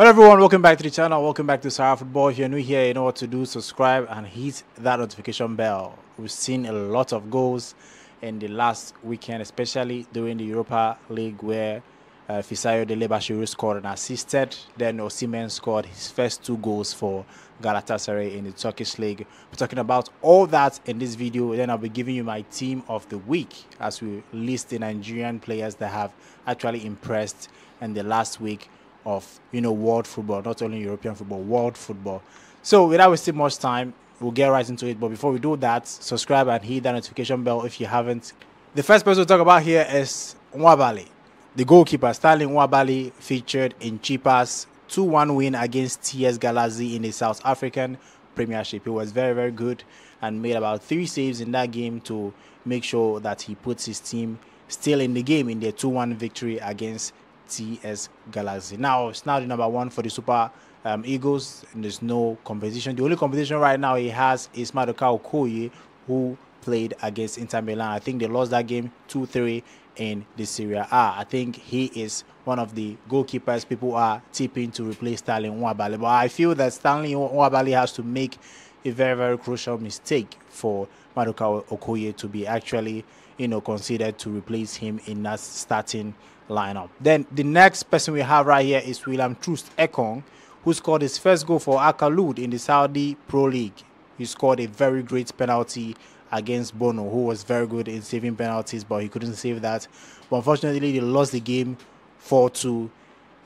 Hello everyone, welcome back to the channel. Welcome back to Sahara Football. If you're new here, you know what to do. Subscribe and hit that notification bell. We've seen a lot of goals in the last weekend, especially during the Europa League where uh, Fisayo Dele scored and assisted. Then Osimhen scored his first two goals for Galatasaray in the Turkish league. We're talking about all that in this video. Then I'll be giving you my team of the week as we list the Nigerian players that have actually impressed in the last week of you know world football, not only European football, world football. So without wasting much time, we'll get right into it. But before we do that, subscribe and hit that notification bell if you haven't. The first person to talk about here is Nwabali, the goalkeeper. Stanley Nwabali featured in Chippa's 2-1 win against TS Galaxy in the South African Premiership. He was very, very good and made about three saves in that game to make sure that he puts his team still in the game in their 2-1 victory against TS Galaxy. Now it's now the number one for the Super um, Eagles, and there's no competition. The only competition right now he has is Maduka Okoye, who played against Inter Milan. I think they lost that game 2 3 in the Serie A. I think he is one of the goalkeepers people are tipping to replace Stanley Nwabali. But I feel that Stanley Nwabali has to make a very, very crucial mistake for Maduka Okoye to be actually, you know, considered to replace him in that starting lineup. Then the next person we have right here is William Troost Ekong, who scored his first goal for Al-Kholood in the Saudi Pro League. He scored a very great penalty against Bono, who was very good in saving penalties, but he couldn't save that. But unfortunately, they lost the game 4 2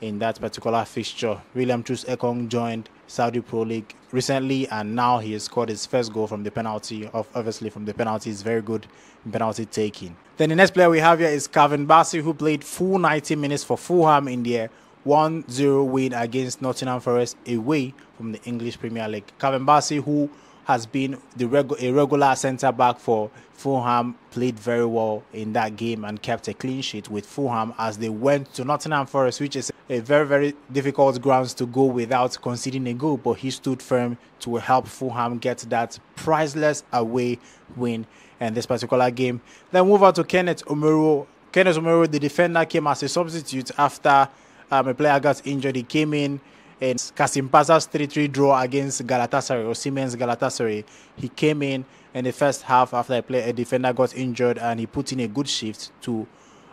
in that particular fixture. William Troost Ekong joined Saudi Pro League recently, and now he has scored his first goal from the penalty. Of obviously, from the penalty, is very good penalty taking. Then the next player we have here is Calvin Bassey, who played full 90 minutes for Fulham in their 1-0 win against Nottingham Forest away from the English Premier League. Calvin Bassey, who has been the regu- a regular centre back for Fulham, played very well in that game and kept a clean sheet with Fulham as they went to Nottingham Forest, which is a very, very difficult grounds to go without conceding a goal. But he stood firm to help Fulham get that priceless away win in this particular game. Then move on to Kenneth Omeruo. Kenneth Omeruo, the defender, came as a substitute after um, a player got injured. He came in in Kasim Pasa's 3-3 draw against Galatasaray or Siemens Galatasaray. He came in in the first half after a, play, a defender got injured and he put in a good shift to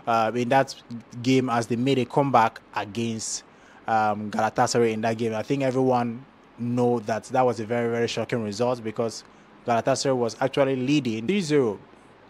uh, in that game as they made a comeback against um, Galatasaray in that game. I think everyone know that that was a very very shocking result because Galatasaray was actually leading 3-0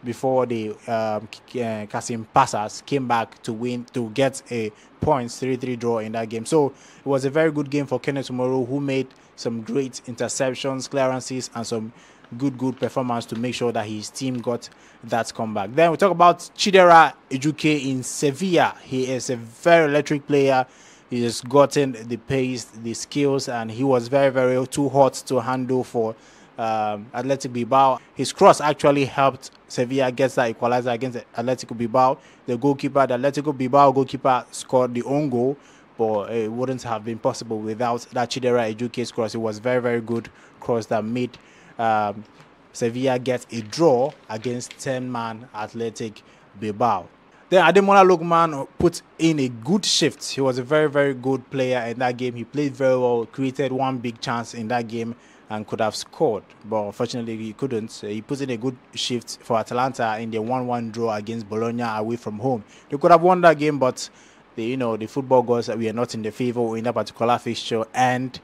before the um, uh, Kasim Pasas came back to win to get a points 3-3 draw in that game. So it was a very good game for Kenneth Omeruo who made some great interceptions, clearances, and some good good performance to make sure that his team got that comeback. Then we talk about Chidera Ejuke in Sevilla. He is a very electric player. He has gotten the pace, the skills, and he was very very too hot to handle for um, Athletic Bilbao. His cross actually helped Sevilla get that equalizer against Atletico Bilbao. The goalkeeper, the Atletico Bilbao goalkeeper, scored the own goal, but it wouldn't have been possible without that Chidera Ejuke's cross. It was very, very good cross that made um, Sevilla get a draw against 10-man Athletic Bilbao. Then Ademola Lookman put in a good shift. He was a very, very good player in that game. He played very well, created one big chance in that game and could have scored, but unfortunately he couldn't. He put in a good shift for Atalanta in the 1-1 draw against Bologna away from home. They could have won that game, but the you know the football gods we are not in the favour in that particular fixture, and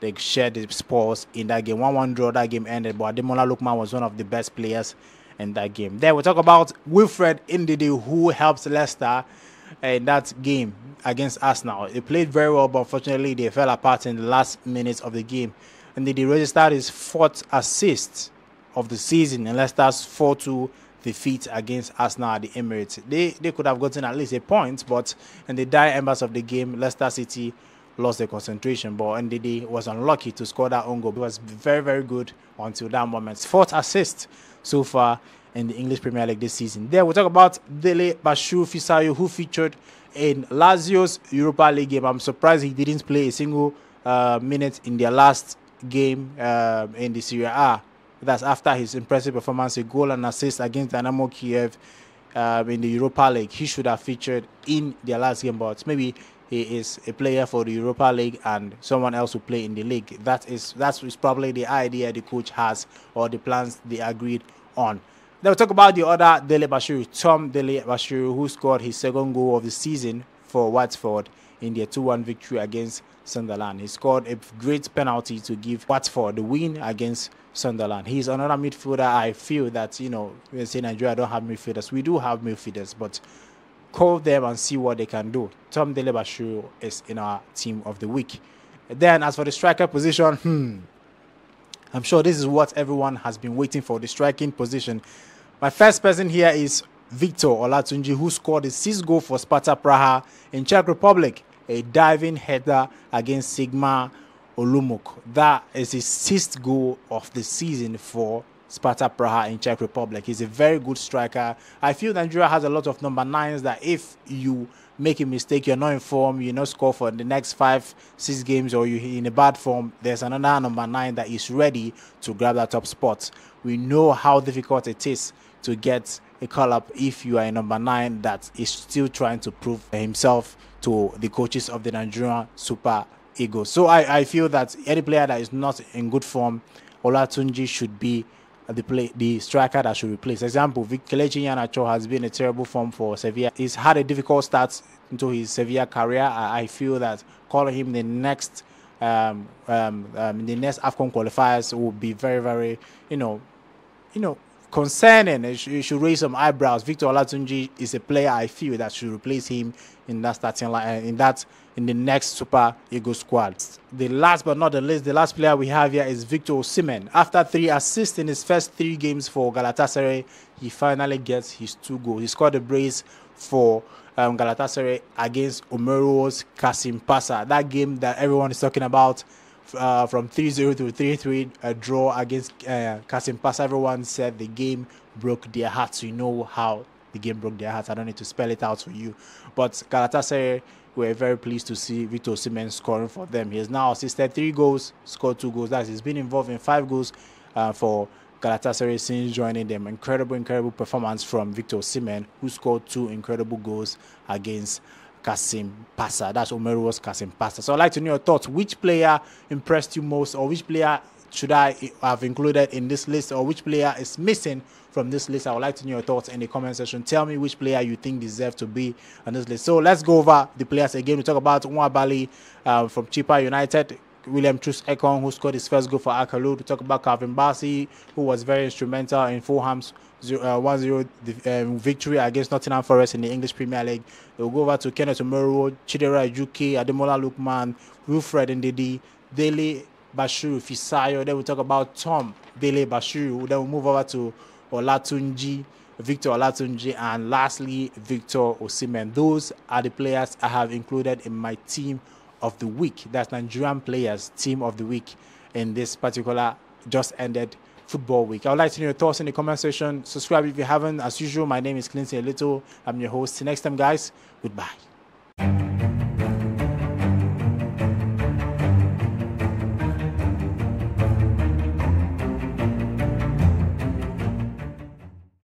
they shared the spoils in that game. 1-1 draw, that game ended, but Ademola Lookman was one of the best players in that game. Then we talk about Wilfred Ndidi, who helped Leicester in that game against Arsenal. He played very well, but unfortunately they fell apart in the last minutes of the game and they registered his fourth assist of the season in Leicester's 4-2 defeat against Arsenal at the Emirates. They they could have gotten at least a point, but in the dire embers of the game, Leicester City lost the concentration. But Ndidi was unlucky to score that own goal. It was very, very good until that moment. Fourth assist so far in the English Premier League this season. There we'll talk about Dele Bashiru Fisayo, who featured in Lazio's Europa League game. I'm surprised he didn't play a single uh, minute in their last game uh, in the Serie A. That's after his impressive performance, a goal and assist against Dynamo Kiev uh, in the Europa League. He should have featured in their last game, but maybe he is a player for the Europa League and someone else will play in the league. That is that is probably the idea the coach has or the plans they agreed on. Then we'll talk about the other Dele Bashiru, Tom Dele Bashiru, who scored his second goal of the season for Watford in their 2-1 victory against Sunderland. He scored a great penalty to give Watford the win against Sunderland. He's another midfielder. I feel that, you know, we say Nigeria don't have midfielders. We do have midfielders, but call them and see what they can do. Tom Delebashiru is in our team of the week. Then, as for the striker position, hmm, I'm sure this is what everyone has been waiting for the striking position. My first person here is Victor Olatunji, who scored the sixth goal for Sparta Praha in Czech Republic, a diving header against Sigma Olomouc. That is his sixth goal of the season for Sparta Praha in Czech Republic. He's a very good striker. I feel Nigeria has a lot of number nines that if you make a mistake, you're not informed, you not score for the next five, six games, or you're in a bad form, there's another number nine that is ready to grab that top spot. We know how difficult it is to get a call up if you are a number nine that is still trying to prove himself to the coaches of the Nigerian Super Eagles. So I, I feel that any player that is not in good form, Olatunji should be the play the striker that should replace. Example, Kelechi Iheanacho has been a terrible form for Sevilla. He's had a difficult start into his Sevilla career. I, I feel that calling him the next um, um, um, the next AFCON qualifiers will be very, very, you know, you know, concerning. It should, it should raise some eyebrows. Victor Olatunji is a player I feel that should replace him in that starting line, in that in the next Super Eagle squad. The last but not the least, the last player we have here is Victor Osimhen. After three assists in his first three games for Galatasaray, he finally gets his two goals. He scored a brace for um, Galatasaray against Omeruo's Kasim Pasa. That game that everyone is talking about uh, from 3-0 to 3-3 a draw against uh, Kasim Pasa. Everyone said the game broke their hearts. You know how the game broke their hearts. I don't need to spell it out for you. But Galatasaray were very pleased to see Victor Osimhen scoring for them. He has now assisted three goals, scored two goals. That he's been involved in five goals uh, for Galatasaray since joining them. Incredible, incredible performance from Victor Osimhen, who scored two incredible goals against Kasim Pasa. That's Omeruo's Kasim Pasa. So I'd like to know your thoughts. Which player impressed you most, or which player should I have included in this list, or which player is missing from this list? I would like to know your thoughts in the comment section. Tell me which player you think deserves to be on this list. So let's go over the players again. We talk about Nwabali um, from Chippa United. William Troost Ekong, who scored his first goal for Al-Kholood. We talk about Calvin Bassey, who was very instrumental in Fulham's 1-0 uh, um, victory against Nottingham Forest in the English Premier League. We'll go over to Kenneth Omeruo, Chidera Ejuke, Ademola Lookman, Wilfred Ndidi, Dele Bashiru Fisayo. Then we'll talk about Tom Dele Bashiru. Then we'll move over to Olatunji, Victor Olatunji, and lastly, Victor Osimhen. Those are the players I have included in my team of the week. That's Nigerian players team of the week in this particular just ended football week. I would like to know your thoughts in the comment section. Subscribe if you haven't. As usual, my name is Clinton Little. I'm your host. Till next time, guys. Goodbye.